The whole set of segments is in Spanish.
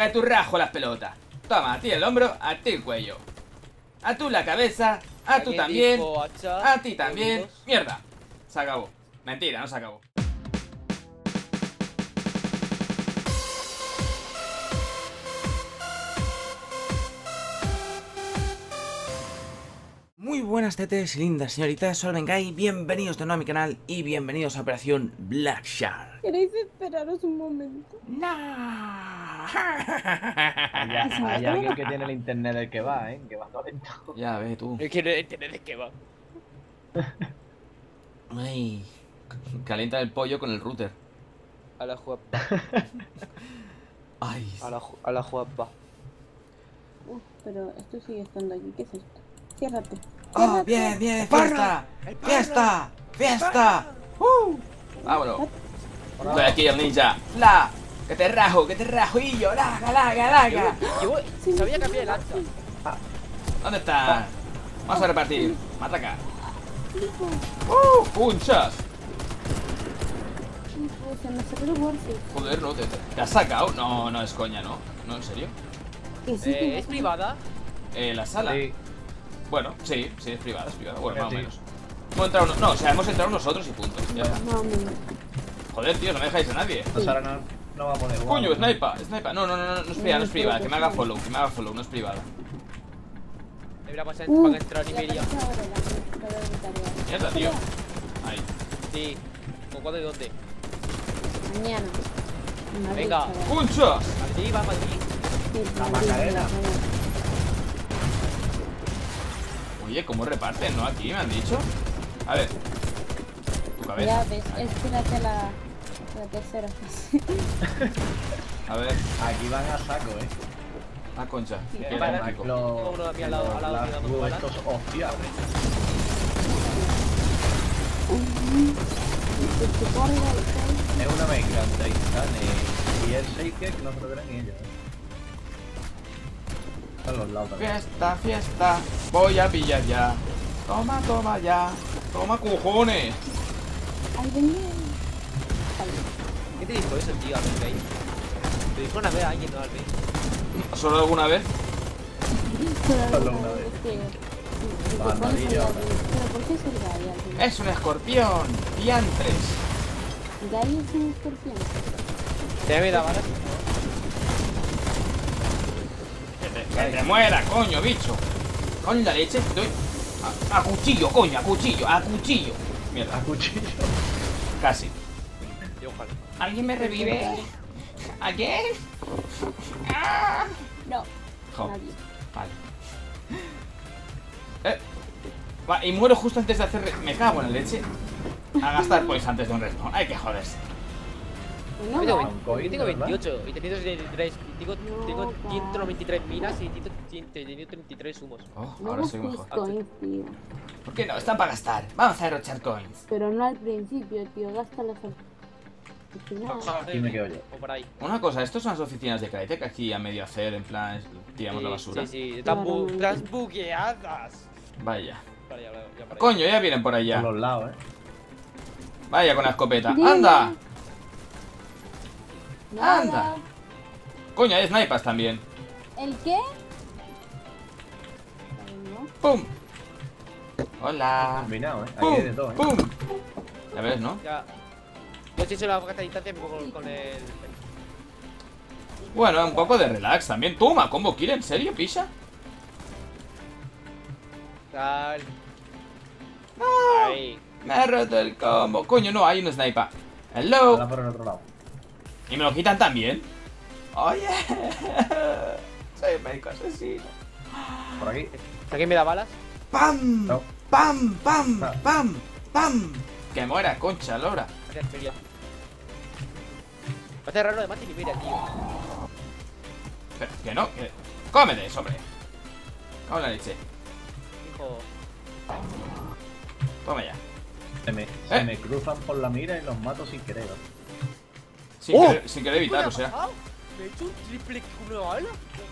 Que tú rajo las pelotas. Toma, a ti el hombro, a ti el cuello. A tú la cabeza, a tú ¿Alguien también, a ti también. Mierda, se acabó. Mentira, no se acabó. Buenas tetes y lindas señoritas, soy Bengai, bienvenidos de nuevo a mi canal y bienvenidos a Operación Black Shark. ¿Queréis esperaros un momento? ¡No! Hay, hay alguien que tiene el internet del que va, ¿eh? Que va todo lento. ya ve tú. Es que no entiendes de qué va. Ay, calienta el pollo con el router. A la juapa. Ay, A la, ju- a la juapa. Uf, pero esto sigue estando aquí. ¿Qué es esto? Ciérrate. ¡Oh, bien, bien! ¡Fiesta! ¡Fiesta! ¡Fiesta! ¡Uh! ¡Vámonos! Estoy aquí el ninja. ¡La! ¡Que te rajo, que te rajo! ¡Y yo! ¡Laga, laga, laga! Yo sabía cambiar el sí. ¿Dónde está? Vamos a repartir. Mataca. ¡Uh! ¡Punchas! Joder, no, te, te has sacado. No, no es coña, ¿no? ¿No, en serio? Eh, ¿Es privada? Eh, la sala. Sí, Bueno, sí, sí, es privada, es privada. Bueno, más o menos. Hemos entrado, no, no, o sea, hemos entrado nosotros y punto. Ya está. Joder, tío, no me dejáis a nadie. pues ahora no, no va a poder jugar. Coño, sniper, sniper. No, no, no, no, no es privada, no es privada. Que me haga follow, que me haga follow, no es privada. Debería pasar para entrar y vería. Mierda, tío. Ahí. Sí. ¿Con cuándo y dónde? Mañana. Venga. ¡Punchas! Madrid, va Madrid. La Macarena. Oye, ¿cómo reparten, no? Aquí me han dicho. A ver. Tu Ya cabeza. ves, espérate la, la tercera fase. A ver. Aquí van a saco, ¿eh? Ah, concha. Sí. Qué Vale. romántico. Los, Tengo uno aquí al lado- al lado los estos hostias. Es una mezcla entre Insane y el Shaker que no se lo verán ellos, Están los lados también. Fiesta, fiesta. Voy a pillar ya. Toma, toma ya. Toma, cojones. Ay, ven, ven. ¿Qué te dijo eso, tío? A ver, ahí. Te dijo una vez a alguien, no al menos. ¿Solo alguna vez? Solo una vez. Es que- si- si te Los pones amarillos. a ver- Pero ¿por qué es el Gai al un escorpión. Diantres. Gai es un escorpión. Te me da balas. Que te, muera, coño, bicho. Con la leche estoy. A, a cuchillo, coño, a cuchillo, a cuchillo. A Mierda, cuchillo. casi. ¿Alguien me revive? ¿Alguien? Ah. No, Jo, nadie. Vale. Eh. Va, y muero justo antes de hacer. re- Me cago en la leche. A gastar pues antes de un respawn. Hay que joderse. No, Yo tengo, no. un coin, yo tengo ¿verdad? 28 y tenido 73. y Tengo, No, tengo va. 193 minas y tengo, tengo 33 humos. Oh, No ahora soy mejor. coins, tío. ¿Por qué no? Están para gastar. Vamos a derrochar coins. Pero no al principio, tío. Al ahí. Una cosa, estos son las oficinas de Crytek aquí a medio hacer, en plan, tiramos la basura. Sí, sí, están, bu están bugueadas. Vaya. Vale, ya, ya, para Coño, ya vienen por allá. Por los lados, ¿eh? Vaya con la escopeta. ¡Anda! Nada. anda. Coño, hay snipers también. ¿El qué? No. ¡Pum! Hola. Combinado, ¿eh? Aquí ¡Pum! hay de todo, ¿eh? ¡Pum! Ya ves, ¿no? Ya. Yo he hecho la carta de distancia con, con el. Bueno, un poco de relax también. Toma, combo kill, ¿en serio, pisa? Tal. Ahí. Me ha roto el combo. Coño, no, hay un sniper. Hello. por el otro lado. Y me lo quitan también. Oye. Soy un médico asesino. Por aquí. ¿Alguien me da balas? ¡Pam! No. ¡Pam! ¡Pam! Ah. ¡Pam! ¡Pam! Que muera, concha, Lora. Gracias, Feria. Me hace raro de Mati ni mira, tío. Pero, que no, que... ¡Cómete hombre! Cago en la leche. Hijo. Toma ya. Se me, ¿Eh? se me cruzan por la mira y los mato sin querer. Sin, ¡Oh! querer, sin querer evitar, o sea. ¿Me he hecho un triple con una bala?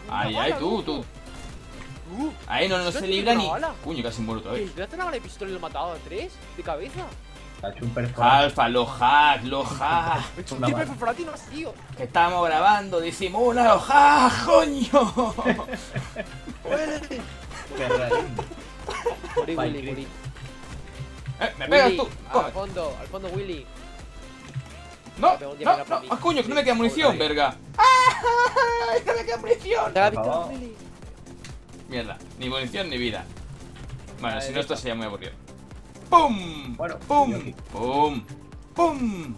Una Ay, bala, ay, tú, tú. Uh, Ahí no, no ¿No se libra una ni. Coño, casi muero otra vez. ¿El pirata la bala de pistola y lo he matado a tres? ¿De cabeza? Ha hecho un perforado. Alfa, lo hack, lo hack. Me he hecho un Una triple perforativo vacío. Que estamos grabando, disimula, lo hack, coño. Willy, Chris. morí. Eh, me pegas Willy, tú. al fondo, al fondo, Willy. No, no, no. Ah, coño, que no me queda munición, verga. ¡Ah! ¡Que me queda munición! Mierda, ni munición ni vida. Bueno, si no, esto sería muy aburrido. ¡Pum! Bueno, ¡Pum! ¡Pum! ¡Pum!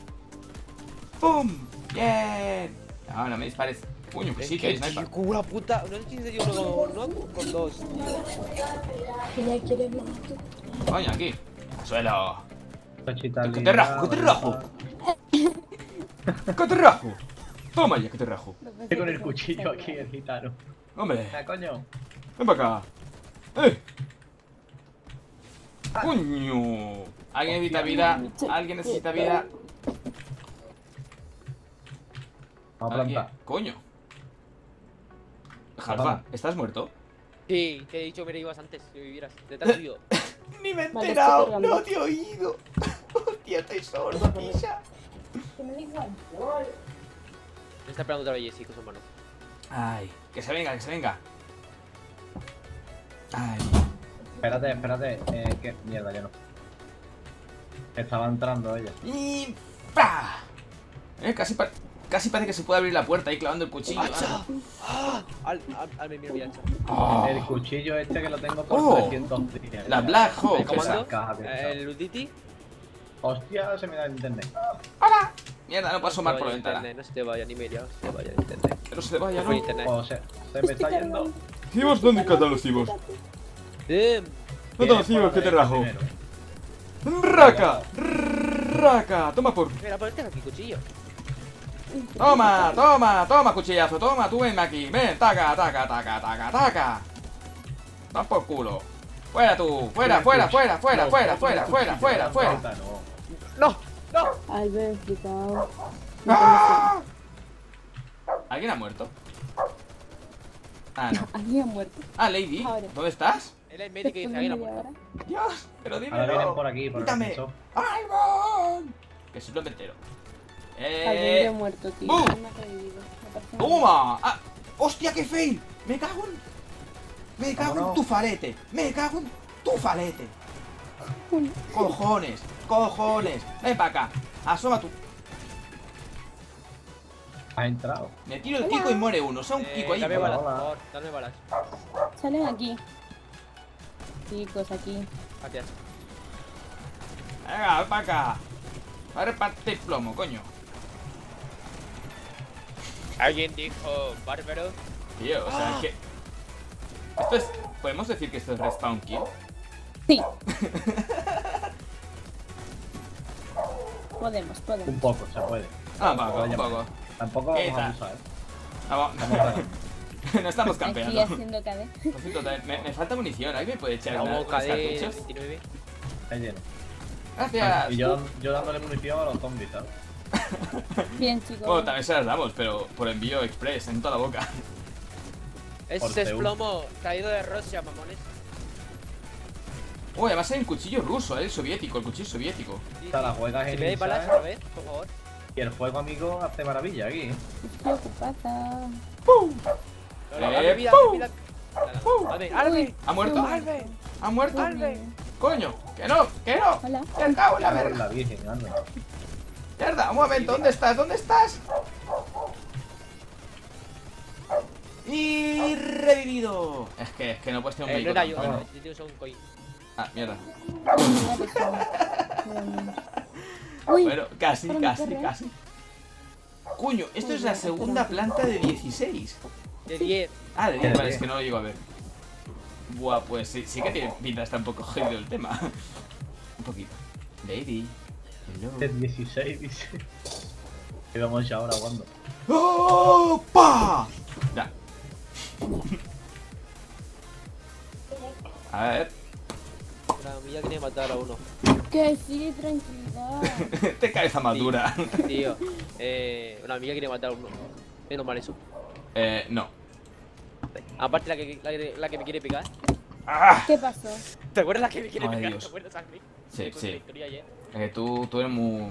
¡Pum! ¡Bien! No, no me dispares. Coño, que Es sí, que que sniper. la puta. No sé si se dio uno con, no, con dos. Ella quiere más. Coño, aquí. Al suelo. Que te rajo, que te rajo. ¡Que te rajo! Toma ya, que te rajo. Estoy con el cuchillo aquí, el gitano. Hombre, Ah, coño. ven para acá. ¡Eh! ¡Coño! Alguien necesita vida. Alguien necesita vida. Vamos a plantar. Coño. Jalfa. ¿estás muerto? Sí, te he dicho que ibas antes, que vivieras. Detrás tuyo. Ni me he enterado, no te he oído. Hostia, estoy sordo, Me está esperando otra vez Jessy con su mano. Ay, que se venga, que se venga. Ay, Espérate, espérate. Eh, que mierda, ya no. Estaba entrando ella. y. Eh, casi, pa- casi parece que se puede abrir la puerta ahí clavando el cuchillo. ¡Hacha! ¡Ah! Al, al, al me miro mi hacha. Ah. El cuchillo este que lo tengo por Oh. 300 días. La Black ¿El Hawk, comando? esa. caja de ¿El Uditi? Hostia, se me da el internet. ¡Hola! Mierda, no puedo asomar No por la se ventana. internet, No se te vaya ni media, no se te vaya internet. Que no se te vaya, Se ¿no? internet. O sea, se me está yendo. Cibos, ¿dónde están los cibos? No te los cibos, que te rajo. ¡Raca! ¡Raca! Toma por... Mira, ponete aquí cuchillo. Toma, toma, toma, cuchillazo, toma, tú venme aquí, ven, taca, taca, taca, taca, taca. Vas por culo. Fuera tú, fuera, fuera, fuera, fuera, fuera, fuera, fuera, fuera, fuera. no. ¡No! Albert flipado. ¡Ah! ¿Alguien ha muerto? Ah, no. ¿Alguien ha muerto? Ah, Lady, Ahora. ¿dónde estás? Él es médico y dice media muerta. hora. Dios, pero Ahora vienen dímelo. por aquí, por Quítame. Que si lo entero. Eh. ha muerto, tío. ¡Bum! Ha. ¡Toma! Ah, ¡Hostia, qué fail! ¡Me cago en. Me cago en tu falete! ¡Me cago en tu falete! ¡Cojones! ¡Cojones! Ven para acá. Asoma tú. Has entrado. Me tiro el Kiko y muere uno. O sea, un Eh, Kiko ahí. dame balas, por hola. favor, dame balas. Salen aquí. Chicos, aquí. Gracias. Venga, ven para acá. A repartir plomo, coño. ¿Alguien dijo bárbaro? Tío, o sea, es que. Esto es. ¿Podemos decir que esto es respawn kill? Sí. podemos, podemos. Un poco, se puede. Ah, un poco, un poco. Tampoco vamos a abusar, ¿eh? Vamos. No estamos Aquí campeando. haciendo. Por cierto, me, me falta munición. ¿Alguien me puede echar Como unos KD cartuchos? 29. Está lleno. Gracias. Y yo, yo dándole munición a los zombies, ¿sabes? Bien, chicos. Bueno, también se las damos, pero por envío express, en toda la boca. Ese es plomo traído de Rusia, mamones. Uy, además hay un cuchillo ruso, ¿eh? El soviético, el cuchillo soviético. Sea, la en me dais balas otra vez, por favor. Y el fuego, amigo, hace maravilla aquí. Estoy ocupada. Eh, vida, ¡pum! vida. Dale, dale. ¡Alve! ¿Ha muerto? ¡Alve! ¿Ha muerto? ¡Alve! ¡Coño! ¡Que no! ¡Que no! Hola. ¡Me cago en la verga! la virgen, anda. ¡Mierda! Un momento, ¿dónde estás? ¿Dónde estás? Y revivido. Es que, es que no puedes tener un Eh, no médico. era tan yo, bueno. no, yo tengo solo un coin. Ah, mierda. Uy, Bueno, casi, casi, correr. casi. Coño, esto es la segunda planta de 16. De 10. Ah, de De 10, vale, es 10. que no lo llego a ver. Buah, pues sí, sí que tiene pinta, está un poco jodido el tema. un poquito. Lady. Hello. De 16, dice. Quedamos ya ahora jugando. ¡Opa! Ya. A ver, Mía quería matar a uno. que sí, tranquilidad. te cabeza madura. Tío, eh, una amiga quería matar a uno. Menos mal eso. Eh, no. Aparte la que, la, que- la que me quiere pegar. ¡Ah! ¿Qué pasó? ¿Te acuerdas la que me quiere Ay, pegar? Dios. ¿Te acuerdas? Sí, sí. la. Eh, tú, tú eres muy...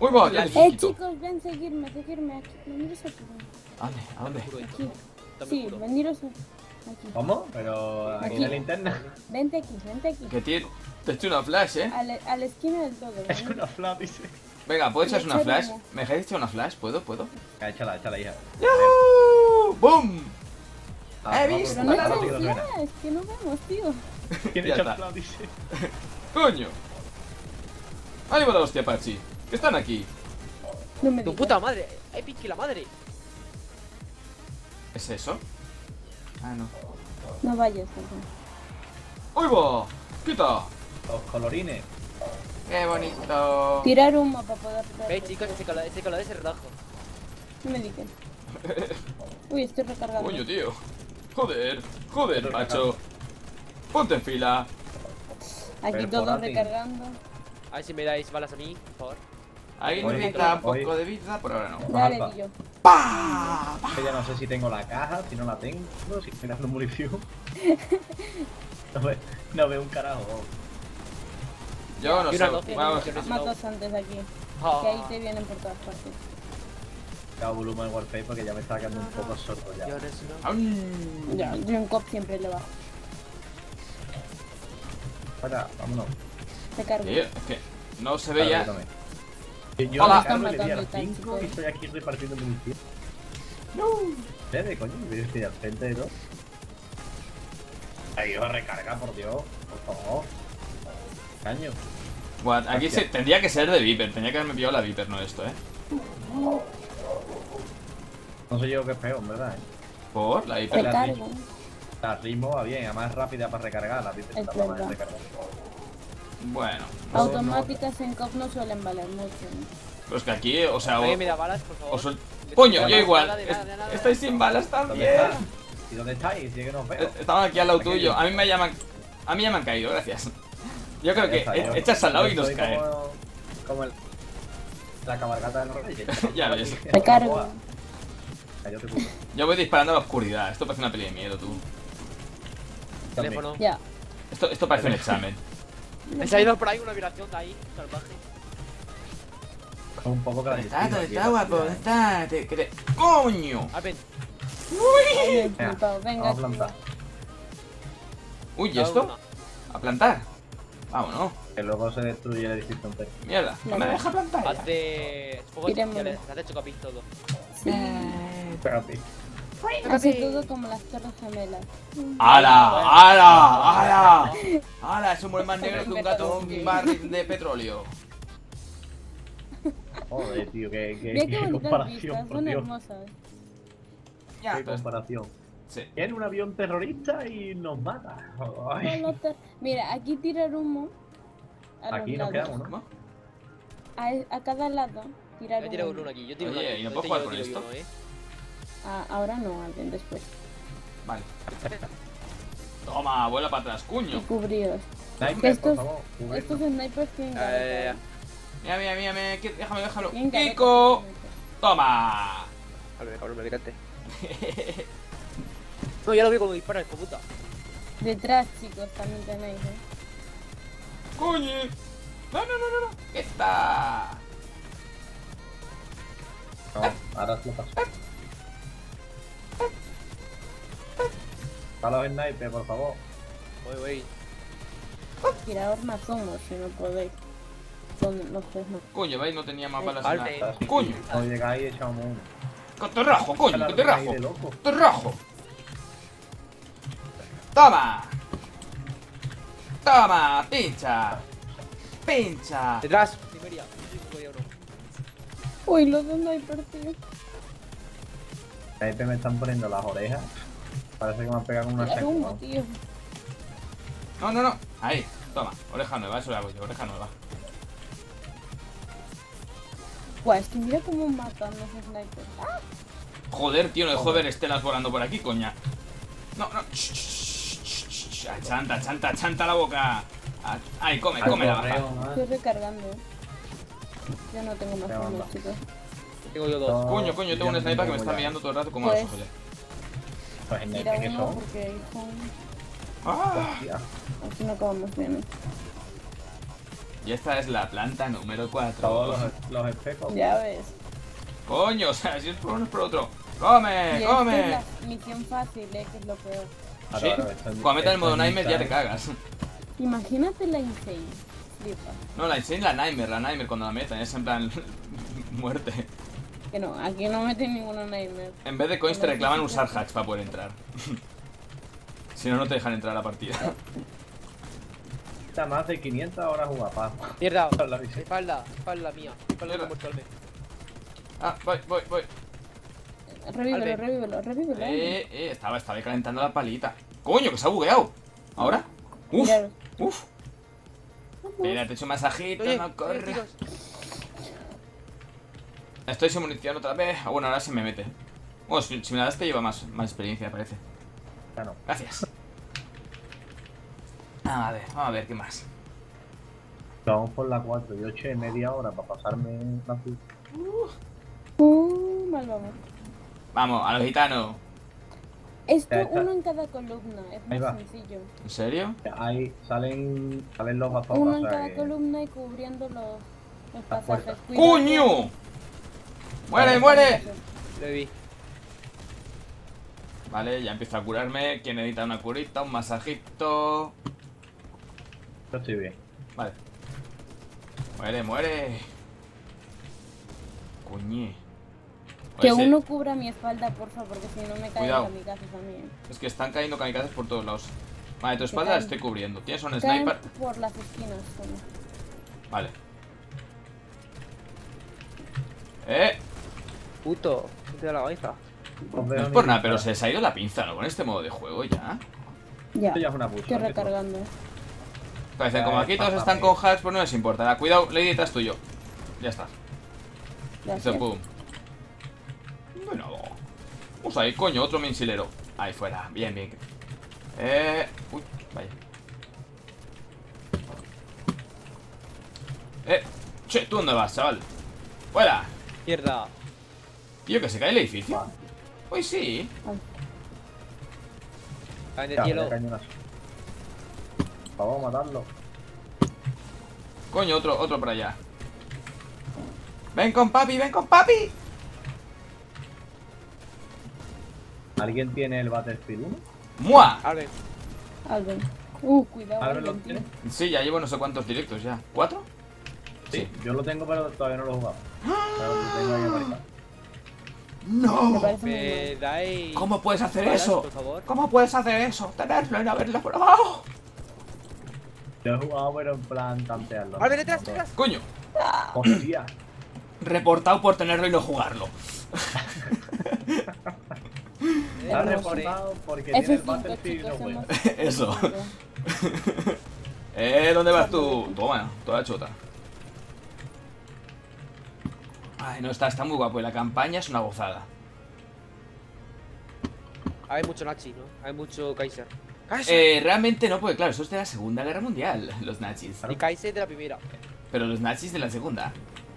Uy, va, ya Eh, chicos, ven, seguirme, seguirme aquí. Veniros aquí. ¿A dónde? ¿A dónde? Aquí. Sí, veniros aquí. ¿Cómo? Pero aquí en la linterna. Vente aquí, vente aquí. Que tío, te he hecho una flash, eh. A la, a la esquina del todo. Es una flap, dice. Venga, ¿puedo echar una flash? ¿Me dejáis echar una flash? ¿Puedo? ¿Puedo? Ya, échala, échala, hija. ¡Yahoo! ¡Boom! Ah, He visto no la que no suena. es que no vemos, tío. ¿Quién echa está. flap, dice? ¡Coño! ¡Ánimo de hostia, Pachi! ¿Qué están aquí? No me ¡Tu puta madre! ¡Epic que la madre! ¿Es eso? Ah, no. No vayas, Alfonso. ¡Uy, va! ¡Quita! Los colorines. ¡Qué bonito! Tirar humo para poder... Ve chicos, ese color, ese color ese relajo. No me digas. Uy, estoy recargado. Coño, tío. Joder, joder, macho. Ponte en fila. Aquí todo Perforate. recargando. A ver si me dais balas a mí, por favor. Ahí Oye, necesita un poco de vida, por ahora no. Dale. Dillo. ¡Pah! Que ya no sé si tengo la caja, si no la tengo, si estoy dando munición. No, ve, no veo un carajo. Yo no sé. Vamos. Matos antes de aquí. Ah. Que ahí te vienen por todas partes. Cada volumen de Warface porque ya me está quedando un poco sordo ya. Ya, yo en cop siempre le bajo. Fuera, vámonos. Te cargo. Tío, es que no se veía. Yo Hola. me matando y 5 tal, y estoy aquí repartiendo munición. No. Ustedes, coño, yo estoy al frente de todo. Ahí va a recargar, por Dios. Por favor. Caño. What? Aquí se, tendría que ser de Viper. Tenía que haberme pillado la Viper, no esto, eh. No sé yo qué es peor, ¿verdad? Por la Viper. la. La Rimo va bien, es más rápida para recargar. La Viper Es está de recargar. Bueno. Automáticas en cop no suelen valer mucho. ¿no? Pues que aquí, o sea, ¿Alguien o, me da balas, por favor? o sol- Me- Coño, yo igual. nada, de nada, Es- de nada, Estáis sin balas ¿Dónde también. ¿Y dónde estáis? Es que no veo. Eh, Estaban aquí al lado tuyo. A mí me llaman. A mí ya me han caído, gracias. Yo creo que e- echas al lado y nos caen. Como, como el, la cabalgata de los reyes. Ya ves. Recargo. Ya, yo te juro. Yo voy disparando a la oscuridad. Esto parece una peli de miedo, tú. Teléfono. Ya. Esto, esto parece un examen. Me se ha ido por ahí una vibración de ahí, salvaje. Un poco ¿Dónde está? ¿Dónde está, guapo? ¿Dónde está? Te- te- ¡Coño! Ah. Ahí me he flipado. Venga, Vamos a plantar. Uy, ¿y esto? ¿A plantar? Vámonos. Que luego se destruye el edificio entero. Mierda. No me deja plantar. Fuegos Tiremos. artificiales, hace chocapis todo. Sí. Espérate. Hace todo como las torres gemelas. ¡Hala! ¡Hala! ¡Hala! ¡Hala! Eso muere más negro que un gato un barril de petróleo. Joder, tío, qué, qué, qué comparación, vistas, por son Dios. hermosas. Ya, Qué pues, comparación. sí. Tiene un avión terrorista y nos mata. No, no Mira, aquí tirar humo. A Aquí nos lados. quedamos, ¿no? A, a cada lado tirar Yo tiré humo. uno aquí, yo tiro Oye, uno aquí. ¿y no puedo jugar con esto? uno, eh. Ah, ahora no, alguien después. Vale. Toma, vuela para atrás, Y cuño. cubríos. Sniper, Estos- por favor. Estos snipers tienen ya. Mira, mira, mira, mira. Déjame, déjalo. ¡Kiko! ¡Toma! Cabrón, cabrón, me grate. No, ya lo veo como dispara el puta. Detrás, chicos, también tenéis, ¿eh? ¡Coño! No, no, no, no, no. ¡Esta! No, ahora lo paso. A los sniper, por favor. Voy, voy. Tirador más humo, si no podéis. Son los tres más. Coño, ¿veis? No tenía más balas la... ¡Coño! Cuando llegáis echamos uno. ¡Que te rajo, coño! ¡Que te Ahí rajo! de loco. ¡Te rajo! ¡Toma! ¡Toma! ¡Pincha! ¡Pincha! Detrás. Uy, los snipers, tío. Sniper me están poniendo las orejas. Parece que me han pegado con una humo, ¿no? tío. No, no, no. Ahí. Toma. Oreja nueva. Eso lo hago yo. Oreja nueva. Guau, es que mira cómo matan los snipers. ¡Ah! Joder, tío. No dejo ver estelas volando por aquí, coña. No, no. Ch, ch, ch, ch, ch. Ah, Chanta, chanta, chanta la boca. Ah, Ahí, come, Al come la baja. ¿no? Estoy recargando. Ya no tengo más onda. chicos. Tengo yo dos. Coño, coño, tengo un sniper que me está mirando todo el rato como a Pues- los ojos. Pues Tira sniper que uno son. porque son... Ah, Hostia. Así no acabamos bien. Y esta es la planta número 4. Todos los, los espejos. Ya ves. Coño, o sea, si es por uno es por otro. ¡Come, Y esta es come! la misión fácil, eh, que es lo peor. Sí, es- cuando metas el modo Nightmare ya te cagas. Imagínate la insane. Flipa. No, la Insane la Nightmare, la Nightmare cuando la metan, es en plan muerte. Que no, aquí no meten ninguna nightmare. En vez de coins te reclaman usar hacks para poder entrar. si no, no te dejan entrar a la partida. Está más de 500 horas jugadas. Mierda. Espalda, espalda mía. Espalda Ah, voy, voy, voy. Revívelo, revívelo, revívelo. Eh, eh, estaba, estaba calentando la palita. ¡Coño, que se ha bugueado! ¿Ahora? ¡Uf! ¡Uf! Mira, te he hecho un masajito, Oye, no corre. Estoy sin munición otra vez. Ah, bueno, ahora se me mete. Bueno, si, si me la das te lleva más, más experiencia, parece. Ya no. Gracias. Ah, a ver, vamos a ver qué más. Vamos por la 4 y 8 y media hora para pasarme la pu- Uh, mal vamos. Vamos, a los gitanos. Esto, uno en cada columna, es Ahí más va. sencillo. ¿En serio? Ahí salen, salen los bazookas. Uno en cada que- columna y cubriendo los, los Las pasajes. ¡Coño! ¡Muere, muere! Lo vi. Vale, ya empiezo a curarme. ¿Quién necesita una curita? Un masajito. Yo estoy bien. Vale. Muere, muere. Coñe. Que uno cubra mi espalda, porfa, porque si no me caen Cuidado. kamikazes a mí. Es que están cayendo kamikazes por todos lados. Vale, tu espalda la estoy cubriendo. ¿Tienes un sniper? por las esquinas. solo. Vale. Eh, Puto. Da la cabeza. Os no es por nada, pero se les ha ido la pinza, ¿no? Con este modo de juego ya. Ya, Esto ya es una push. estoy recargando. Parece como aquí es todos están con hacks, pues no les importa. Da, cuidado, Lady detrás tuyo. Ya está. Hizo pum. Bueno. Vamos ahí, coño, otro mensilero. Ahí fuera, bien, bien. Eh. Uy, vaya. Eh. Che, ¿tú dónde vas, chaval? ¡Fuera! Mierda. Tío, que se cae el edificio. Uy, sí. Cae en el Ya, hielo. Vamos a matarlo. Coño, otro, otro por allá. Ven con papi, ven con papi. ¿Alguien tiene el Battlefield 1? ¡Mua! Alben. Alben. Uh, cuidado. ¿Alben lo tiene? Sí, ya llevo no sé cuántos directos ya. ¿Cuatro? Sí. Yo lo tengo, pero todavía no lo he jugado. Pero lo tengo ahí ¡No! Me dais. ¿Cómo puedes hacer balas, eso? Por favor. ¿Cómo puedes hacer eso? Tenerlo y no haberlo probado. Yo he jugado, pero en plan tantearlo. Alben, detrás, detrás. Coño, ¡Hostia! reportado por tenerlo y no jugarlo. Está Eh, reportado porque tiene el F5, Battlefield y no juega. Eso. Eh, ¿dónde vas tú? Toma, toda chota. Ay, no, está, está muy guapo y la campaña es una gozada. Hay mucho Nachi, ¿no? Hay mucho Kaiser. ¡Kaiser! Eh, realmente no, porque claro, eso es de la Segunda Guerra Mundial, los nazis. Y Kaiser de la primera. Pero los nazis de la Segunda.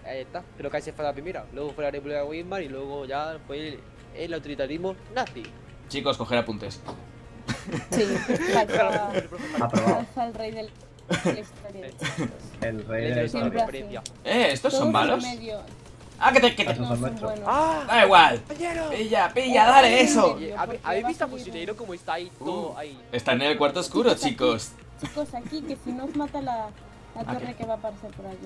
Ahí está. Pero Kaiser fue la primera. Luego fue la República de Weimar y luego ya fue el, el autoritarismo nazi. Chicos, coger apuntes. Sí, falta, el rey del- de la historia. El rey de la historia. Eh, ¿estos son malos? medio Ah, que te, que te... No. ¡Ah! Da igual. Pilla, pilla, dale eso. Oye, Yo, ¿hab- porque ¿Habéis visto a fusilero como está ahí todo Uh. ahí? Están en el cuarto oscuro, chicos. Chicos, aquí, que si no os mata la, la ¿A torre que va a aparecer por allí.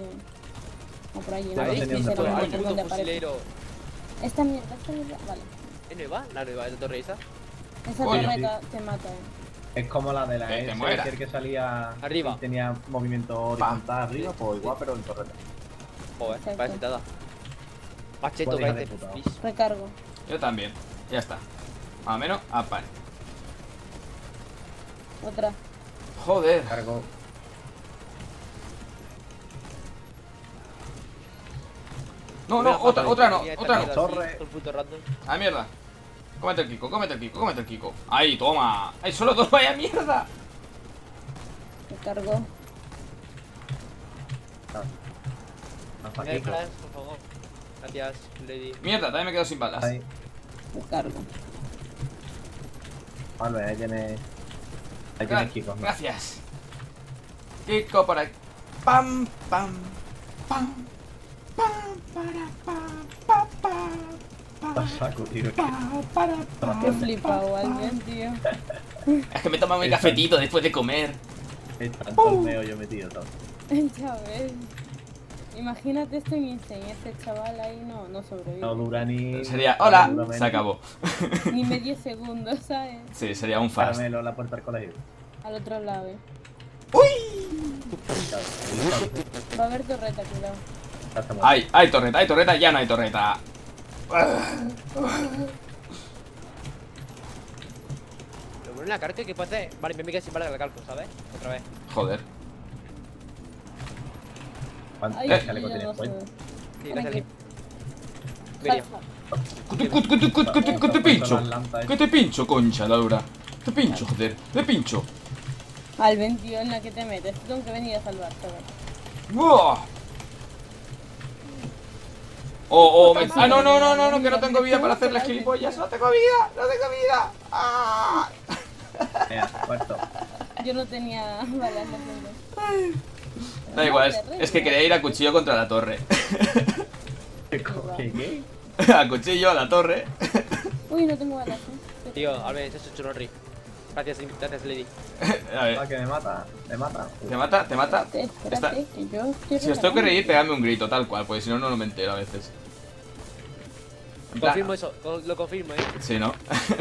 O por allí, no lo ¿Habéis tenían visto preparado. al puto fusilero? Esta mierda, esta mierda, vale. ¿Es nueva? ¿La nueva de la torre esa? Esa torre te, mata, eh. Es como la de la Que te S, muera. que el que salía Arriba. y tenía movimiento horizontal arriba, pues igual, pero en torreta. Joder, parece puta. bis. Recargo. Yo también. Ya está. Más o menos, a pan. Otra. Joder. Cargo. No, no, otra, otra no, otra no. Torre. Ah, mierda. Cómete el Kiko, cómete el Kiko, cómete el Kiko. Ahí, toma. Hay solo dos, vaya mierda. Aquí, flash, por favor. Gracias, Lady. Mierda, también me quedo sin balas. Ahí. Vale, ahí tiene. Ahí Gra- tienes Kiko. ¿no? Gracias. Kiko por aquí. pam, pam, pam, pam, para, pam, pa, pa, pa, A saco, tío. es que- pa, para, pa. Qué flipado, Alben, tío. Es que me he tomado mi cafetito después de comer. Torneo yo metido todo. Ya ves. Imagínate esto en Insane, este chaval ahí no, no sobrevive. No dura ni. Sería, hola, se acabó. Ni medio segundo, ¿sabes? Sí, sería un fast. La puerta del colegio. Al otro lado, eh. Salto, Va a haber torreta, cuidado. Hay, hay torreta, hay torreta, ya no hay torreta. Lo bueno en la que puede hacer. Vale, me quedé sin de la calco, ¿sabes? Otra vez. Joder. ¿Cuánto Ay, chaleco yo tienes. Sí, gracias. Que te, pincho. Que te pincho, concha, Laura. Te pincho, joder. Te pincho. Alben, tío, en la que te metes. Tengo que venir a salvar, chaval. ¡Buah! Oh, oh, me... Ah, no, no, no, no, no, que no tengo vida para hacerle gilipollas. No tengo vida, no tengo vida. Ah. Mira, muerto. Yo no tenía balas. Da igual, es, es que quería ir a cuchillo contra la torre. ¿Qué? a cuchillo a la torre. Uy, no tengo balas, ¿eh? Tío, Albert, eso es churorri. Gracias, gracias, Lady. A ver, Ah, que me mata. Me mata. ¿te mata? ¿Te mata? Espérate, Está- que yo estoy Si os tengo que reír, pegadme un grito, tal cual, porque si no, no me entero a veces. En plan- Confirmo eso, lo confirmo, eh. Sí, ¿no?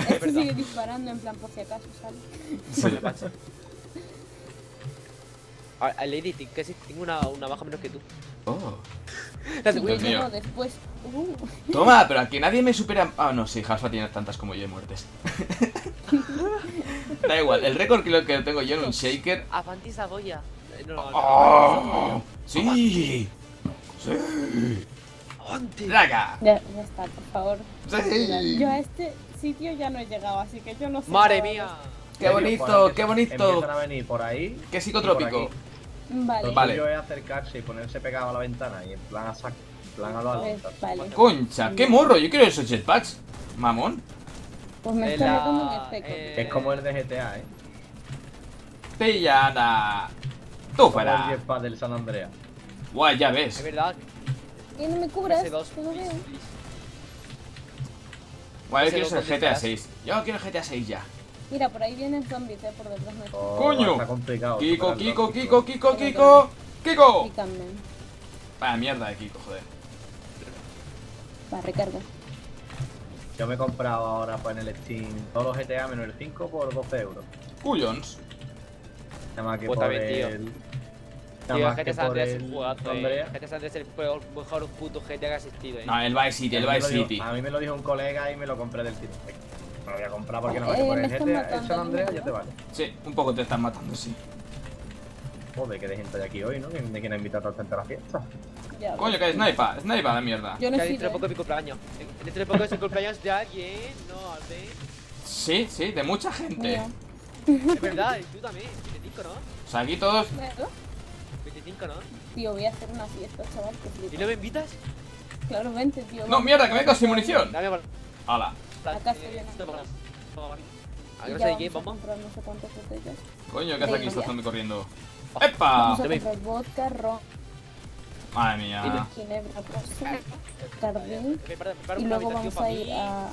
Este sigue disparando en plan por si acaso, ¿sabes? Sí. A, Lady, sí, tengo una, una baja menos que tú. Oh. Mío. no, después. Uh, Toma, pero aquí nadie me supera. Ah, no, sí, Halfa tiene tantas como yo de muertes. da igual, el récord que lo que tengo yo en un shaker. Avanti Saboya. Eh, No, no, no. ¡Oh! ¡Sí! ¡Sí! Avanti. ¡Draga! ya, ya está, por favor. ¡Sí! Yo a este sitio ya no he llegado, así que yo no sé. Madre mía. ¡Qué bonito, qué bonito! Empiezan a venir por ahí. ¡Qué psicotrópico! Vale, Lo Vale. suyo es acercarse y ponerse pegado a la ventana y en plan a saco. En plan a lo pues, alto. vale. ¡Concha! ¡Qué morro! Yo quiero esos jetpacks. Mamón. Pues me estoy la- efecto. eh, Es como el de GTA, ¿eh? Pillada. Tú Como el fuera. jetpack del San Andreas. Guay, ya Es ves. verdad. Y no me cubras, no veo. Guay, yo quiero ¿dónde GTA estás? 6. Yo quiero GTA 6 ya. Mira, por ahí vienen zombies, eh, por detrás nuestro. Oh, ¡Coño! Está complicado. Kiko, Kiko, Kiko, Kiko, Kiko. ¡Kiko! Pícame. Vaya mierda de Kiko, joder. Va, recarga. Yo me he comprado ahora pues en el Steam todos los GTA menos el 5 por 12 euros. Cuyons. Nada más que Pues por también, tío. el... Nada Tío, que GTA San por Andreas es el un jugazo, San eh. GTA San Andreas es el peor- mejor puto GTA que ha existido, eh. No, el Vice City, el Vice dijo- City. A mí me lo dijo un colega y me lo compré del tiro. Me lo voy a comprar porque no me por el GTA, San Andreas ya te vale. Sí, un poco te están matando, sí. Joder, que de gente hay aquí hoy, ¿no? ¿Quién- ¿De quién ha invitado a tanta gente a la fiesta? Ya, Coño, que sniper, sniper de mierda. Yo no sé. dentro de poco es mi cumpleaños. Dentro de poco es el cumpleaños de alguien, no, Albert. Sí, sí, de mucha gente. Mío. Es verdad, y tú también. 25, ¿no? O sea, aquí todos. Claro. 25, ¿no? Tío, voy a hacer una fiesta, chaval. Que ¿Y no me invitas? Claro, vente, tío. No, mierda, que me he quedado sin munición. Dame por. Hala. Acá estoy bien. ¿A Y qué ya no sé de vamos qué? a Vamos. comprar no sé cuántas botellas. Coño, ¿qué hace aquí zombie corriendo? Vamos a ¡Epa! Dame. comprar vodka, ron, Madre mía. ginebra, cardín. Y luego vamos a ir a,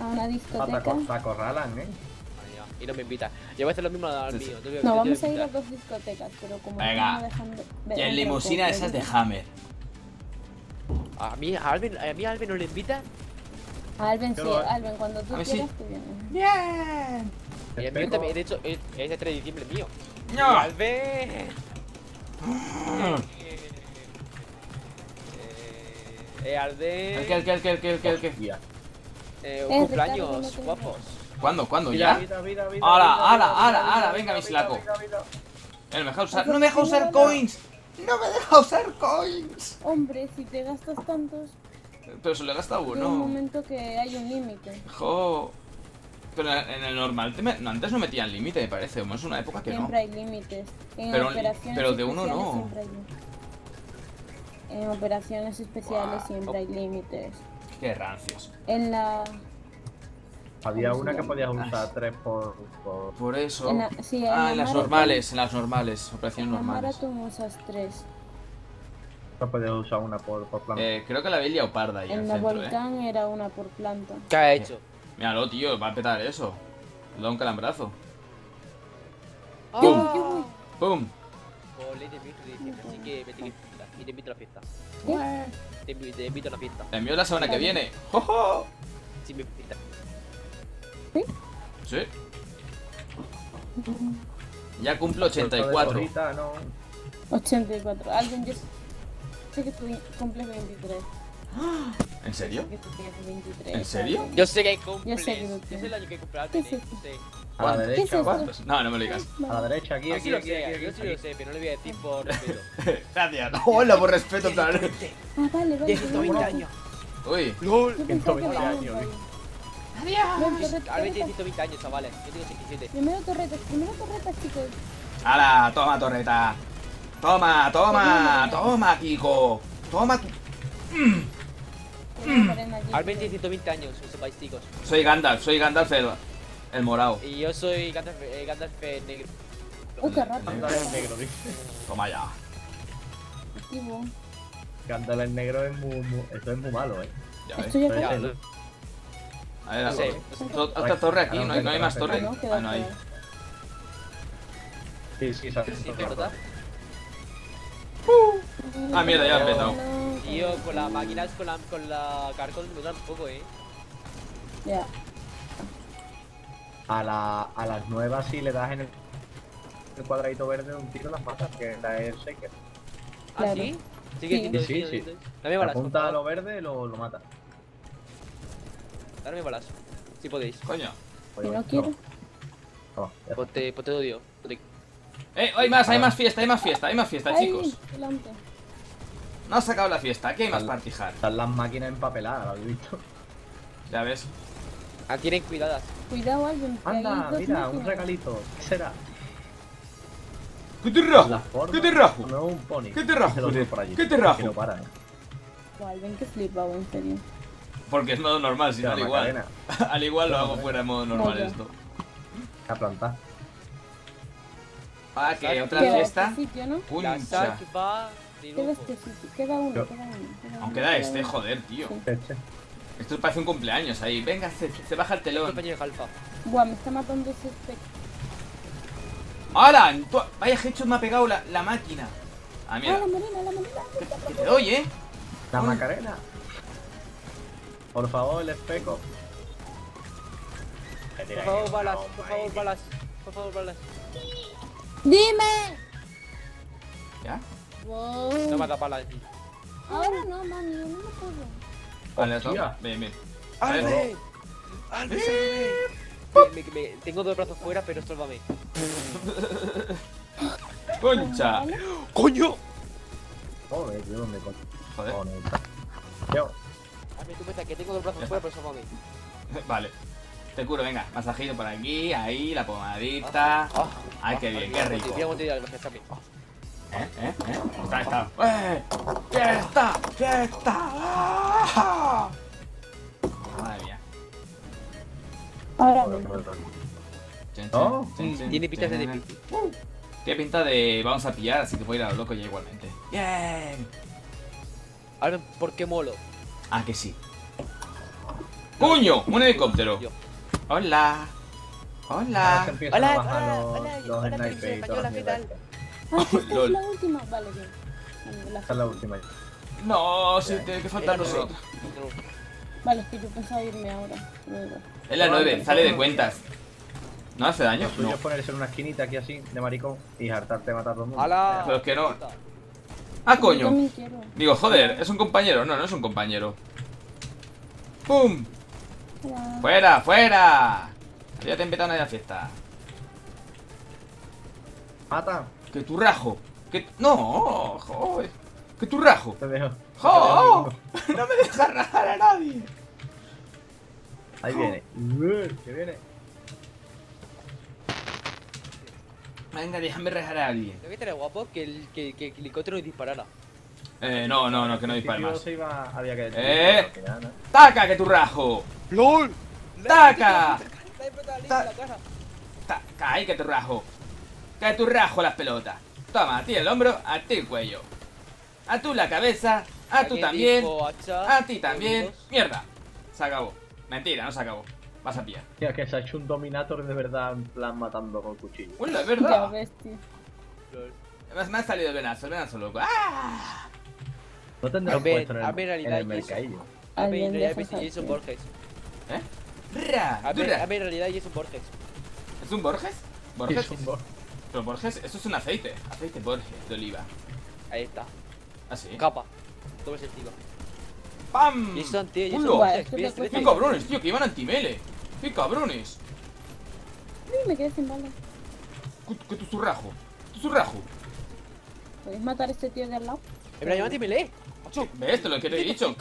a una te discoteca. te acorralan, ¿eh? Y no me invita. Yo voy a hacer lo mismo al mío. No, vamos a ir a dos discotecas, pero como Venga. no me dejan ver- ver Y en limusina esas de. Hammer. A mí, a Alvin, a mí Alvin no le invita. Alben, sí. Alben, cuando tú mí sí. quieras, tú vienes. Bien. Y el mío también, de hecho, es, de 3 de diciembre mío. No. Alvin. Eh, eh, Alvin. ¿El qué, el qué, el qué, el qué, el qué, el qué? Hostia. Eh, Eh, un cumpleaños, guapos. ¿Cuándo, cuándo? ¿Ya? Vida, vida, vida, Ala, vida, ala, vida, ala, vida, ala, vida, venga, vida. Eh, no me deja usar. ¡No me deja usar coins! ¡No me deja usar coins! Hombre, si te gastas tantos, Pero se le gasta llega un uno. momento que hay un límite. Jo. Pero en el normal, te me- no, antes no metían límite, me parece. Como es una época que no. Siempre hay límites. En Pero- operaciones pero de uno no. siempre hay. En operaciones especiales siempre hay límites. Qué rancios. En la Había ¿Cómo se una que podías usar tres por. por... Por eso. En la- sí, en ah, en las normales, en las normales, operaciones normales. maratón usas tres. No podías usar una por, por plan. Eh, creo que la vi Leoparda ahí En centro, eh. volcán era una por planta. ¿Qué ha hecho? Míralo, tío, va a petar eso. Le da un calambrazo. Voy. ¡Pum! Ole, te invito, te invito, así que vete que fiesta. Y te invito a la fiesta. ¿Qué? Te invito, te invito a la fiesta. La envío la semana que viene. ¡Jojo! Si me fiesta. Sí. Ya cumplo Pero esto de 84. gorrita, no. 84. Alguien, yo sé que tú cumples 23. ¿En serio? Sé que tú tienes 23. ¿En serio? Yo sé que cumples. Yo sé que no Yo sé tienes. el año que sé. A la ¿Qué es derecha? ¿Cuántos? No, no me lo digas. a la derecha, aquí, Yo aquí, sí lo aquí, sé, aquí, yo sí lo sé, pero no le voy a decir por respeto. Gracias. Hola, por respeto, plan. Ah, vale, vale. 120 años. Uy. ¡LOL! Yo pensaba que 120 era años, Adiós. Alvin tiene torretas. 120 años, chavales. Yo tengo 67. Primero torretas, primero torretas, chicos. ¡Hala! Toma, torreta. Toma, toma, toma, Kiko. Toma tu. Allí. Alvin tiene 120 años, que sepáis, chicos. Soy Gandalf, soy Gandalf el, el morado. Y yo soy Gandalf, eh, Gandalf eh, negro. Uy, qué rápido. Cántale el negro, dice. Toma ya. Activo. Cántale el negro es muy, muy- Eso es muy malo, eh. Ya ves. Esto ya el- A ver, No sé, to- otra torre aquí, no hay, no hay más torre. Ah, no, Ah, no hay. Sí, sí, sabes. Sí, Ah, mierda, ya ha empezado. No, Tío, con las máquinas, con la, con la carcon me duran poco, eh. Ya. A, la, a las nuevas, si le das en el, el cuadradito verde, un tiro las matas, que la es shaker. ¿Ah, Claro. sí? Sí. siendo Sí, sí. siendo- Dame balas, por Apunta a lo verde, lo, lo mata. Dame balas. Si podéis. Coño. Si no quiero. Toma, ya está. Ponte, ponte odio. Ponte- Eh, hay más, hay más fiesta, hay más fiesta, hay más fiesta, Ay, chicos. delante. No ha sacado la fiesta, aquí hay más para tijar. Están las máquinas empapeladas, ¿lo habéis visto? Ya ves. Ah, tienen cuidadas. Cuidado, hay Anda, mira, un regalito. ¿Qué será? ¿Qué te rajo? ¿Qué te rajo? No, un pony. ¿Qué te rajo. ¿Qué te rajo? Que no para, ¿eh? Alvin, que flipado, en serio. Porque es modo normal, si no al igual. Al igual lo hago fuera de modo normal esto. A plantar. Ah, que otra Queda fiesta. este sitio, ¿no? Puncha. Queda este sitio. Queda uno, Yo- queda uno. queda da queda este, uno. joder, tío. Sí. Este. Esto parece un cumpleaños ahí. Venga, se, se baja el telón. De Alfa. Buah, me está matando ese spec. ¡Hala! Vaya hecho me ha pegado la, la máquina. Ah, Ah, la morena, la morena. Que te doy, eh. La Uy. Macarena. Por favor, el especo. Por favor, balas. Por favor, balas. Por favor, balas. ¡Dime! ¿Ya? Wow. No mata balas. tío. Ahora no, mami, no me puedo. Vale, toma. Bien, bien. A ver. ¡Alvin! ¡Alvin! Me- me- me- tengo dos brazos fuera, pero sálvame. ¡Concha! ¡Coño! Joder, tío, ¿dónde coño? Joder. Joder. Yo. Alvin, tú piensas que tengo dos brazos fuera, pero sálvame. Vale. Te curo, venga. Masajito por aquí, ahí, la pomadita. Ah, Ay, qué bien, qué rico. ¿Eh? ¿Eh? ¿Eh? Está, está. ¡Eh! ¡Fiesta! ¡Fiesta! ¡Ah! Madre mía. Ahora Oh, Tiene pintas de depiti. Tiene pinta de vamos a pillar, así que puedo ir a lo loco ya igualmente. ¡Bien! Alvin, ¿por qué molo? Ah, que sí. ¡Coño! Un helicóptero. Hola. Hola. Hola, a hola, los, hola, los hola, española, ¿qué tal? Ah, esta es la última. Vale, bien. Vale, la- Esta es la última. No, sí, tiene que faltar nosotros. Vale, es que yo pensaba irme ahora. Luego. Es la 9, sale de cuentas. ¿No hace daño? Lo suyo No. es ponerse en una esquinita aquí así, de maricón, y hartarte de matar a todo el mundo. ¡Hala! Pero es que no. Ah, coño. Digo, joder, es un compañero. No, no es un compañero. ¡Pum! ¡Fuera, fuera! Ya te he invitado a la fiesta. ¡Mata! ¡Que tu rajo! ¡Que... ¡No! ¡Joder! ¡Que tu rajo! Te dejo. ¡Jo! ¡No me dejas rajar a nadie! Ahí viene. Que viene. Venga, déjame rajar a alguien. Creo que estaría guapo que el, que, que el helicóptero disparara. Eh, no, no, no, que no dispare más. se iba, había que Eh. ¡Taca, que tu rajo! ¡LOL! ¡Taca! La he explotado Ta- en la cara. Ta- ¡Ay, que te rajo! ¡Que te rajo las pelotas! Toma, a ti el hombro, a ti el cuello. A tú la cabeza, a tú también, a ti también. ¡Mierda! Se acabó. Mentira, no se acabó. Vas a pillar. Tío, que se ha hecho un Dominator de verdad en plan matando con cuchillo. ¡Uy, es verdad! me ha salido el venazo, el venazo loco. ¡Ah! No tendrás puesto en el, en el Jason. mercadillo. A ver, en realidad Jason tío. Borges. ¿Eh? ¡Ra! A ver, ¡Ra! a ver, en realidad Jason Borges. ¿Es un Borges? ¿Borges? Es un bo- Pero Borges, eso es un aceite. Aceite Borges de oliva. Ahí está. ¿Ah, sí? Capa. Doble sentido. ¡Pam! Borges. Mira, te este ¡Qué cabrones, tío! Que iban antimele. ¡Qué cabrones! Uy, me quedé sin balas. ¡Que, tu zurrajo! ¡Tu zurrajo! ¿Podéis matar a este tío de al lado? Verdad, llévate melee. Macho. ¿Ves? Te lo que te he dicho.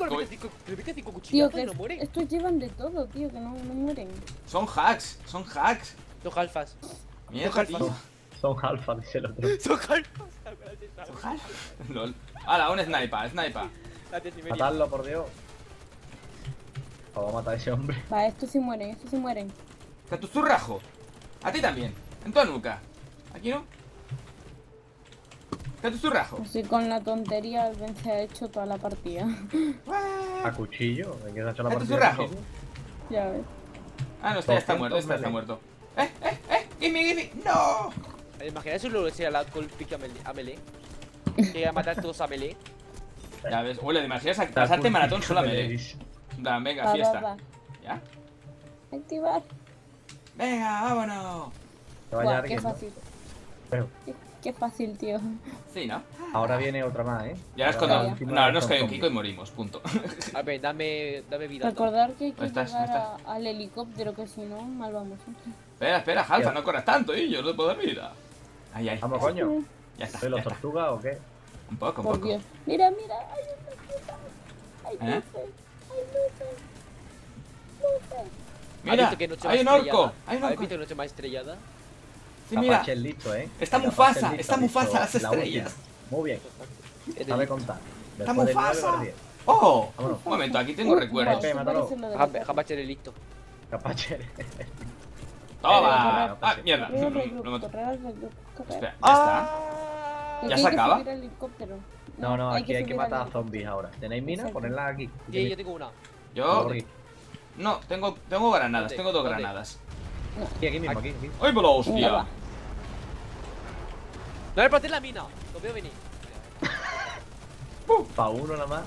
Tío, que no muere. estos llevan de todo, tío, que no, no mueren. Son hacks, son hacks. Dos alfas. Mierda, Son tío. Son alfa, dice el otro. Son alfas. Son hacks. LOL. Hala, un sniper, sniper. Matadlo, por Dios. Vamos a matar a ese hombre. Va, estos sí mueren, estos sí mueren. Que tu zurrajo. A ti también. En tu nuca. ¿Aquí no? Que tu zurrajo. Así con la tontería el Ben se ha hecho toda la partida. A cuchillo. ¿En qué se ha hecho la ¿A partida? ya ves. Ah, no, este ya está 200 muerto, este ya está melee. muerto. ¡Eh, eh, eh! ¡Gimme, gimme! ¡No! Imagináis un logro la con pique a melee. A melee. Que iba a matar todos a melee. Ya ves, huele, ¿te imaginas a pasarte maratón solo a melee? Plan, venga, Va, va, fiesta. va. ¿Ya? Activar. Venga, vámonos. Que vaya Buah, qué fácil. Pero Qué, fácil, tío. Sí, ¿no? ahora viene otra más, ¿eh? Y ahora es cuando... No, es nos cae un. Kiko y morimos, punto. A ver, dame, dame vida. Recordar que hay que ¿Dónde estás? llegar ¿Dónde a- al helicóptero, que si no, mal vamos. espera, espera, Alfa, Ya. no corras tanto, y yo no te puedo dar vida. Ahí, ahí. Vamos, coño. Ya está. ¿Soy ya los tortugas o qué? Un poco, un Por poco. Dios. Mira, mira, hay una puta. Hay ¿Eh? luces. Hay luces. Luces. Mira, ¿Has visto hay un más orco. Hay un ¿Habéis orco. visto qué noche más estrellada? Sí, mira. Apache es listo, ¿eh? Está Mufasa, es está Mufasa, las la estrellas. Muy bien, sabe de- contar. ¡Está Mufasa! ¡Oh! Vámonos. Un momento, aquí tengo recuerdos. Es listo. Apache. ¡Toma! Eh, ¡Ah, mierda! Lo mato. Espera, ya está. Que ¿Ya se acaba? No, no, aquí hay que matar a zombies ahora. ¿Tenéis mina? Exacto. Ponedla aquí. Sí, yo tengo una. Yo... No, tengo, tengo granadas, tengo dos granadas. aquí mismo, aquí. aquí. ¡Ay, por la hostia! ¡No me la mina! Lo veo venir. Pa' uno nada más.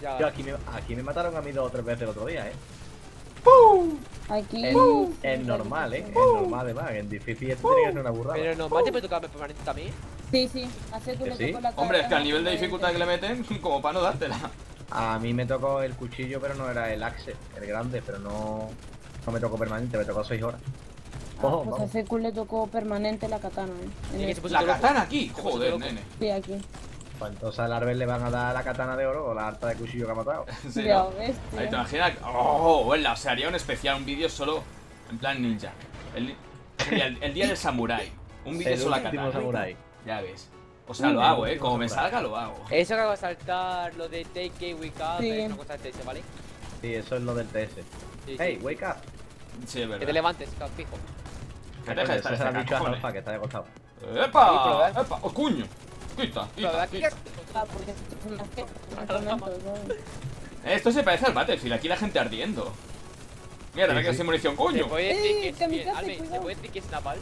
Ya. Tío, aquí me, aquí me mataron a mí dos o tres veces el otro día, ¿eh? Aquí. Es, es normal, ¿eh? Es normal además. En difícil que ser una burrada. Pero normal te puede tocar permanente también. Sí, sí. Hace que ¿Que le sí? toco la cara. Hombre, es que al nivel de dificultad que le meten, como para no dártela. A mí me tocó el cuchillo, pero no era el axe, el grande, pero no, no me tocó permanente, me tocó 6 horas. Ojo, pues a vamos. Seku le tocó permanente la katana, ¿eh? En Y que el- se puso La katana aquí. Joder, nene. Sí, aquí. Pues entonces al Arbel le van a dar la katana de oro o la harta de cuchillo que ha matado. Sí, ¿no? ves, Ahí te imaginas. Oh, bueno, se haría un especial, un vídeo solo en plan ninja. El, sería el, el día del samurái. Un vídeo solo a katana. samurái. Ya ves. O sea, lo hago, eh. Como me salga, lo hago. Eso que va a saltar lo de Take Wake Up, Sí. es una cosa de TS, ¿vale? Sí, eso es lo del TS. Sí, sí. Hey, wake up. Sí, es Que te verdad. levantes, fijo. Que deje de estar Eso se lo ese han dicho a cojones. Alfa, que está de costado. ¡Epa! ¡Epa! ¡Oh, cuño! Quita, quita, aquí quita. Esto se parece al Battlefield, aquí la gente ardiendo. Mierda, Sí, me quedé sí. sin munición, ¿Se coño. puede decir Eh, que es kamikaze, bien? Alvin, ¿se puede decir que es Napal?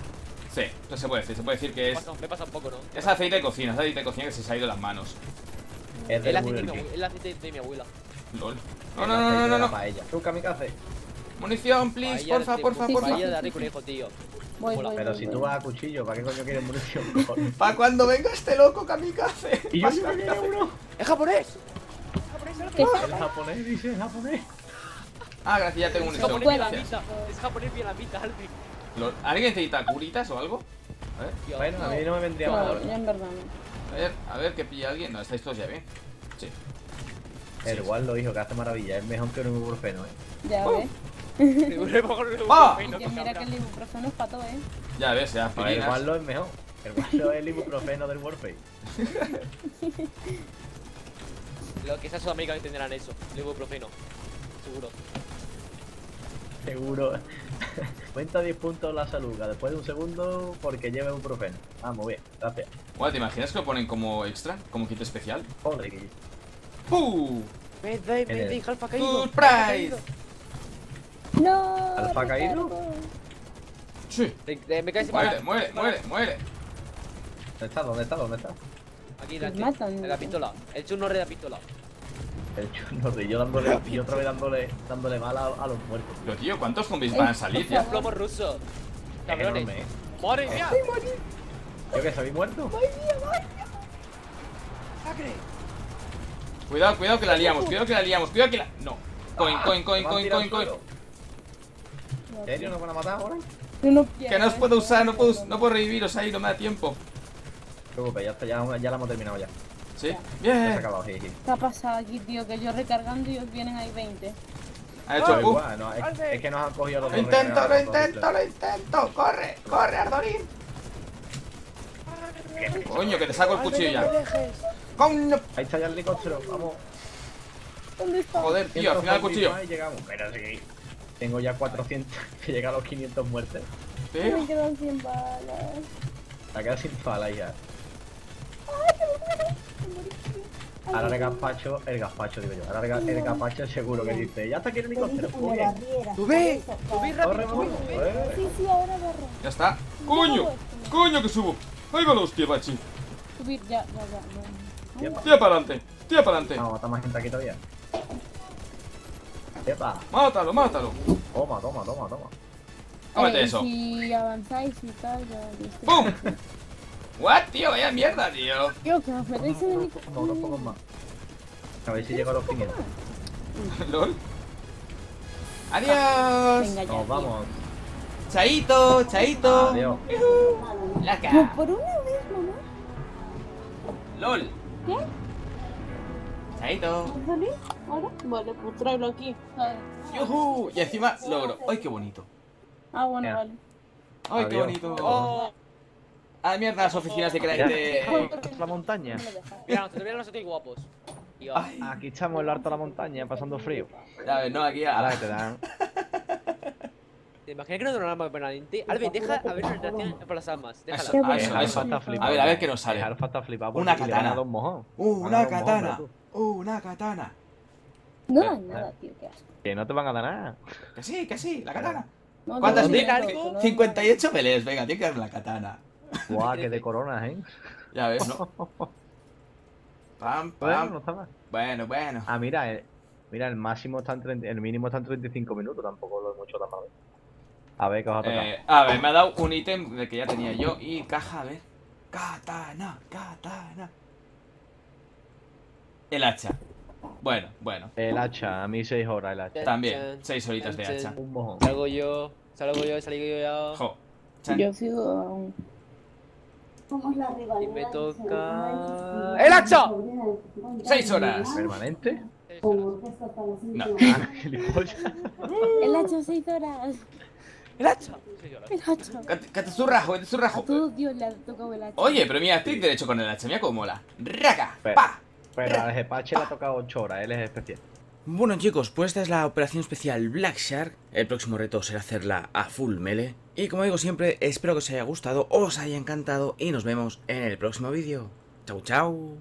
Sí, esto se puede decir, se puede decir que Me es. me pasa un poco, ¿no? Es aceite de cocina, es aceite de cocina que se se ha ido las manos. Es El aceite, de mi abuela, el aceite de mi abuela. LOL. No, no, no, no, no, no. paella. ¿Tú kamikaze? Munición, please, Paella porfa, de- porfa, porfa. Sí, sí, sí, sí. Voy, Pero voy, si voy. tú vas a cuchillo, ¿para qué coño quieres munición? cojones? Pa' cuando venga este loco kamikaze. y yo Más me viene uno. ¡Es japonés! ¿Qué es? Japonés, dice el japonés. Ah, gracias, ya tengo Es munición. japonés vietnamita. Es japonés vietnamita, Alvin. ¿Alguien necesita curitas o algo? A ver, Tío, Bueno, a mí no me vendría mal. ya en verdad no. a ver, a ver que pilla alguien. No, estáis todos ya bien. Sí. El igual lo dijo que hace maravilla, es mejor que un ibuprofeno, eh. Ya Uh. ¡Ah! Que mira que el ibuprofeno es para todo, ¿eh? Ya ves, ya, ver, el. Wallo es mejor. El Wallo es el ibuprofeno del Warface. Los que sean sudamericanos entenderán eso. El ibuprofeno. Seguro. Seguro. Cuenta 10 puntos la saluga después de un segundo porque lleve un profeno. Vamos, bien, gracias. Bueno, ¿te imaginas que lo ponen como extra? Como kit especial. Joder, que ¡Puh! Ven, Alfa ha caído. Good Alfa ha prize. caído. No. ¿Alfa ha caído? Sí. Eh, eh, Me caes Muere, muere, muere, muere. ¿Dónde está? ¿Dónde está? ¿Dónde está? Aquí, matan. En la pistola. El churno de la pistola. El chuno de yo dándole y otra vez dándole, dándole mal a, a los muertos. Pero tío, ¿cuántos zombies van a salir ya? Plomo ruso. Es Cabrones. enorme, ¿eh? ¡Madre mía! ¿Yo que ¿Sabéis muerto? ¡Sacre! Cuidado, cuidado que la liamos, cuidado que la liamos, cuidado que la. No. Coin, coin, coin, coin, coin, coin. ¿En serio nos van a matar ahora? No no Que no os puedo usar, no puedo, no puedo reviviros ahí, no me da tiempo. te preocupes, ya, está, ya, ya la hemos terminado ya. ¿Sí? Ya se ha Bien. acabado, jiji. ¿Qué ha pasado aquí, tío? Que yo recargando y os vienen ahí 20. Ha hecho pu. igual, no, es, es que nos han cogido los Lo dos intento, lo intento, lo intento. Corre, corre, Ardorín. Coño, que te saco el cuchillo ya. Coño. Ahí está ya el helicóptero, vamos. ¿Dónde está? Joder, tío, al final el cuchillo. Ahí llegamos. Pero sí. Tengo ya 400, que llega a los 500 muertes. Me Tío. quedan 100 balas. La queda sin pala ya. Ahora el gazpacho, el gazpacho digo yo. Ahora el, el gazpacho seguro que dice, ya está aquí el helicóptero. Muy bien. ¡Subí! ¡Subí Corre, rápido! Eh. Sí, sí, ahora barro. Ya está. Coño. Coño que subo. Ahí va la hostia, bachi. Subir, ya, ya, ya. Tira para adelante. Tira para adelante. Vamos, está más gente aquí todavía. Epa. Mátalo, mátalo. Toma, toma, toma, toma. Cómete Eh, eso. Si avanzáis y tal, ya. ¡Pum! What, tío? Vaya mierda, tío. Tío, que os metéis en el Toma, unos pocos más. A ver si llego a los 500. LOL. Adiós. Venga, ya. Nos tío. vamos. Chaito, chaito. Adiós. No, Laca. por una vez, mamá. LOL. ¿Qué? Chaito. ¿Va a? ¿Ahora? Vale, pues tráelo aquí. Yuhu. Y encima logro. ¡Ay, qué bonito! Ah, bueno, vale. ¡Ay, qué bonito! ¡Oh! ¡Ah, mierda! Las oficinas de Mira. crédito. La montaña. Mira, nosotros mira nosotros guapos. Tío, Ay, Aquí estamos en lo alto de la montaña, pasando frío. ya ves, no, aquí Ahora a... que te dan. ¿te imaginas que no tenemos nada permanente? Alvin, deja a ver una reacción por las almas. Déjala. Eso, ah, eso, El eso. Flipado. A ver, a ver qué nos sale. El Una katana. gana dos mojón. ¡Uh, una dos mojón, katana! ¡Uh, una katana! No Eh, da eh. nada, tío, qué asco. Que no te van a dar nada. Que sí, que sí, la katana. No, ¿Cuántas no. 58 peleas, venga, tiene que dar la katana. Guau, que de coronas, ¿eh? Ya ves, ¿no? Pam, Bueno, no pam. está mal. Bueno, bueno. Ah, mira, el, mira, el máximo está en 30, el mínimo está en 35 minutos, tampoco lo hemos hecho tan mal. A ver qué os ha tocado. Eh, a ver, me ha dado un ítem de que ya tenía yo y caja, a ver. Katana, katana. El hacha. Bueno, bueno. El hacha, a mí 6 horas el hacha. También, seis horitas de hacha. Un mojón. Salgo yo, salgo yo, salgo yo ya. Jo. Chan. Yo sigo aún. Y me toca. ¡El hacha! Seis horas. ¿Permanente? No. Ah. El hacha seis horas. El hacha. El hacha. Que te- que te zurrajo, que te A zurrajo. todos Dios le ha tocado el hacha. Oye, pero mira, clic derecho con el hacha, mira cómo mola. Raca, pa. Pero al Jepache le ha tocado 8 horas, él es especial. Bueno chicos, pues esta es la operación especial Black Shark. El próximo reto será hacerla a full melee. Y como digo siempre, espero que os haya gustado, os haya encantado y nos vemos en el próximo vídeo. Chau chau.